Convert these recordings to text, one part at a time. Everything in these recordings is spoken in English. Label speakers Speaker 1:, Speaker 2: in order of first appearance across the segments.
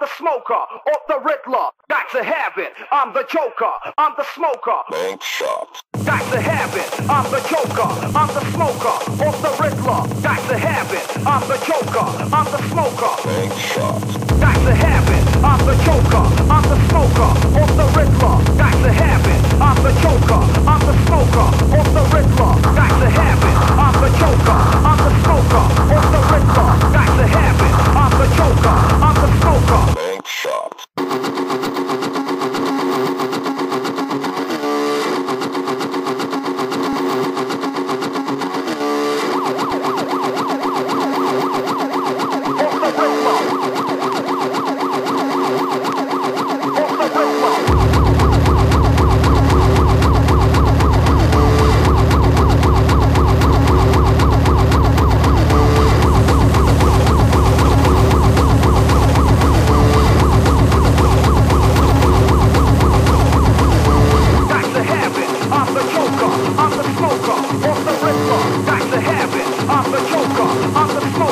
Speaker 1: the smoker, off the Riddler. Got to have it. I'm the Joker. I'm the smoker.
Speaker 2: Bank shot.
Speaker 1: Got to have it. I'm the Joker. I'm the smoker. Off the Riddler. Got to have it. I'm the Joker. I'm the smoker.
Speaker 2: Bank shot.
Speaker 1: Got to have Got to. I'm the Joker. I'm the smoker.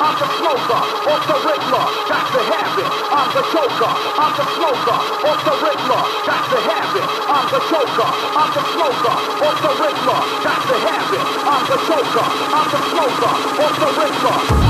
Speaker 1: I'm the smoker. Off the Riddler. Got to have it. I'm the Joker. I'm the smoker. Off the Riddler. Got to have it. I'm the Joker. I'm the smoker. Off the Riddler. Got to have it. I'm the Joker. I'm the smoker. Off the Riddler.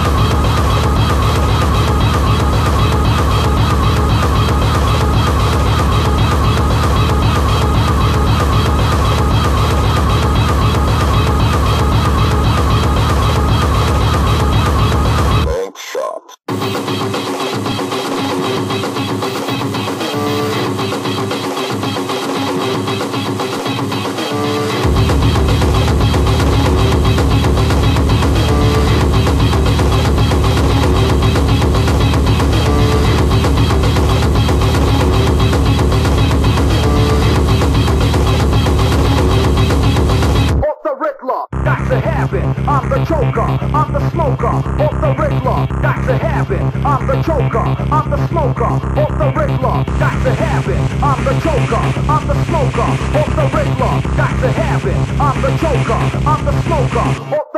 Speaker 1: Joker, I'm the smoker. Off the Riddler, got to have it. I'm the Joker, I'm the smoker. Off the Riddler, got to have it. I'm the Joker, I'm the smoker. Off the Riddler, got to have it. I'm the Joker, I'm the smoker. Off